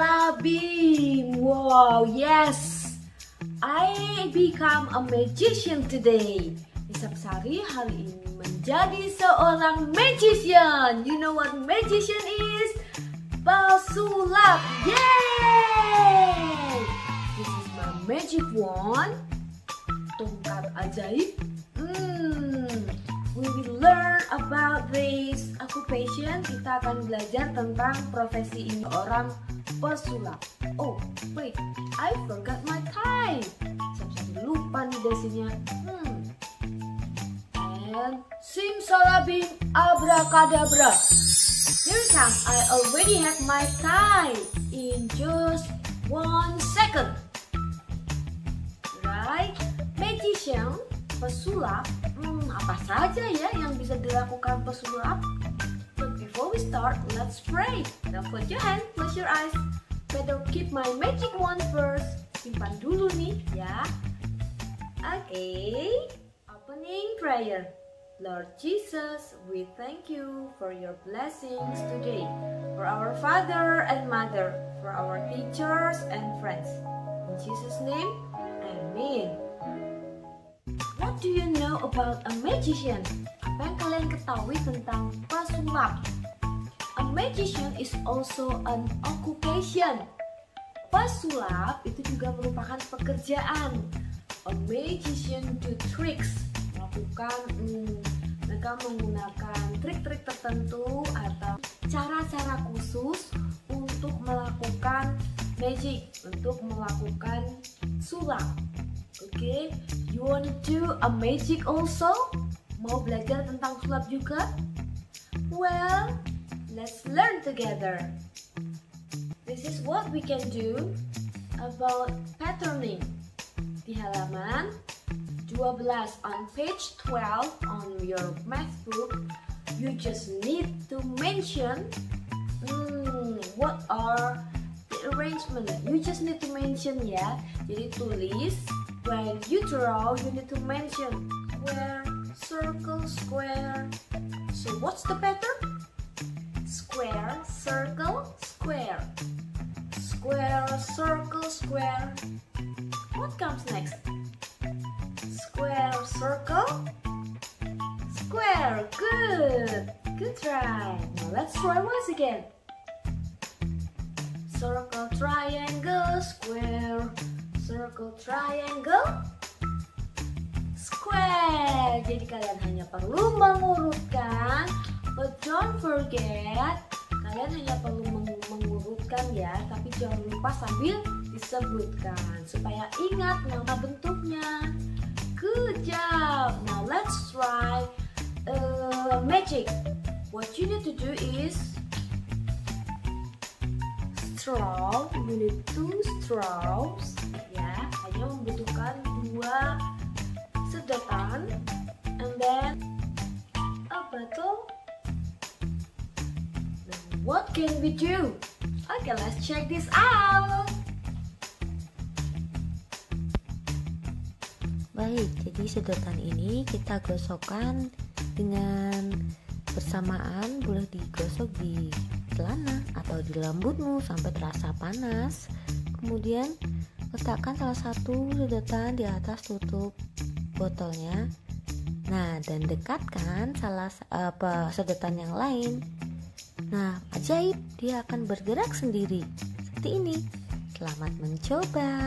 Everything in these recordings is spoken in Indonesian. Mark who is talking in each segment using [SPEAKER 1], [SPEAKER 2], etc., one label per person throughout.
[SPEAKER 1] Simsalabim. Wow, yes. I become a magician today. Isapsari hari ini menjadi seorang magician. You know what magician is? Pesulap. Yay! This is my magic wand. Tongkat ajaib. Hmm. We will learn about this occupation. Kita akan belajar tentang profesi ini orang pesulap. Oh, wait, I forgot my time. Saya lupa nih desinya. Hmm. And simsalabim abracadabra. Here comes. I already have my tie in just one second. Right? Magician, pesulap. Hmm, apa saja ya yang bisa dilakukan pesulap? Before we start, let's pray. Now put your hand, close your eyes. Better keep my magic wand first. Simpan dulu nih ya. Okay. opening prayer. Lord Jesus, we thank you for your blessings today, for our father and mother, for our teachers and friends. In Jesus' name, Amen. What do you know about a magician? Apa yang kalian ketahui tentang pesulap? A magician is also an occupation. Pesulap itu juga merupakan pekerjaan. A magician do tricks, melakukan hmm, mereka menggunakan trik-trik tertentu atau cara-cara khusus untuk melakukan magic, untuk melakukan sulap. Oke, okay? you want to do a magic also? Mau belajar tentang sulap juga? Well, let's learn together. This is what we can do about patterning. Di halaman 12 on page 12 on your math book, you just need to mention hmm, what are the arrangement. You just need to mention ya. Jadi tulis when you draw, you need to mention square, circle, square. So what's the pattern? Square. What comes next? Square, circle, square. Good. Good try. Now let's try once again. Circle, triangle, square. Circle, triangle, square. Jadi kalian hanya perlu mengurutkan, but don't forget, kalian hanya perlu mengurutkan ya, tapi jangan lupa sambil disebutkan supaya ingat nama bentuknya. Good job. Now let's try uh, magic. What you need to do is straw. You need two straws. Ya, hanya membutuhkan dua sedotan, and then a bottle. What can we do? Okay, let's check this out.
[SPEAKER 2] Baik, jadi sedotan ini kita gosokkan dengan bersamaan boleh digosok di celana atau di lembutmu sampai terasa panas. Kemudian letakkan salah satu sedotan di atas tutup botolnya. Nah, dan dekatkan salah apa sedotan yang lain. Nah, ajaib, dia akan bergerak sendiri seperti ini. Selamat mencoba.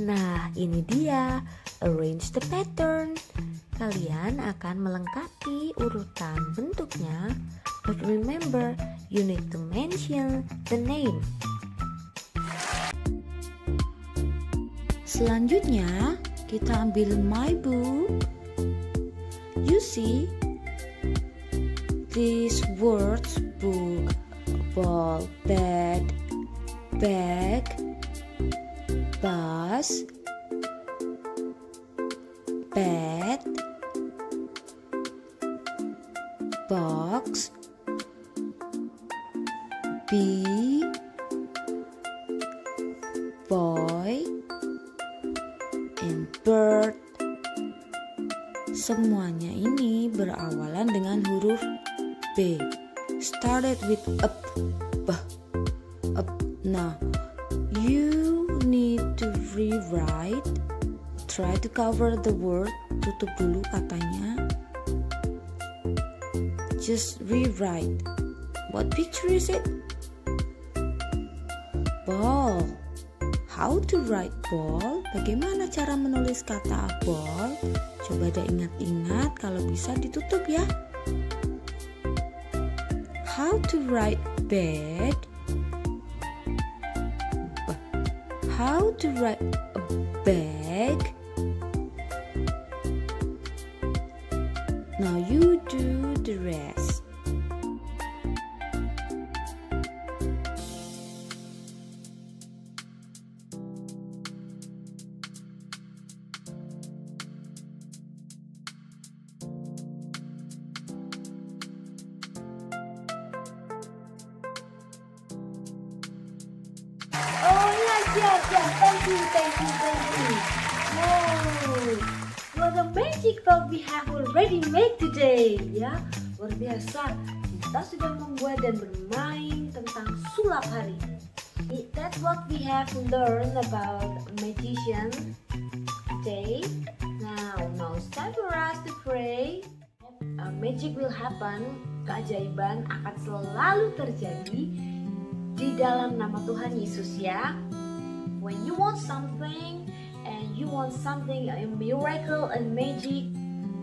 [SPEAKER 2] Nah, ini dia. Arrange the pattern. Kalian akan melengkapi urutan bentuknya. But remember, you need to mention the name. Selanjutnya, kita ambil my book. You see, these words book, ball, bed, bag, bus, bed, box, bee, boy, and bird. Semuanya ini berawalan dengan huruf B. Started with up, b, up. Nah, you to rewrite. Try to cover the word. Tutup dulu katanya. Just rewrite. What picture is it? Ball. How to write ball? Bagaimana cara menulis kata ball? Coba ada ingat-ingat kalau bisa ditutup ya. How to write bed? How to write a bag? Now you do the rest.
[SPEAKER 1] You, thank you, thank you. Wow, what a magic thought we have already made today. Ya, luar biasa. Kita sudah membuat dan bermain tentang sulap hari. That's what we have learned about magician today. Now, now it's time for us to pray. Uh, magic will happen. Keajaiban akan selalu terjadi di dalam nama Tuhan Yesus ya. When you want something and you want something a miracle and magic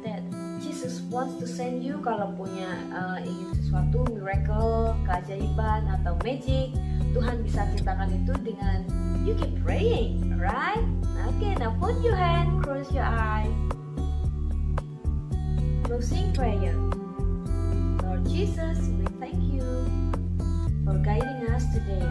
[SPEAKER 1] that Jesus wants to send you kalau punya uh, ingin sesuatu miracle, keajaiban atau magic, Tuhan bisa ciptakan itu dengan you keep praying, right? Okay, now put your hand, close your eyes. Closing prayer. Lord Jesus, we thank you for guiding us today.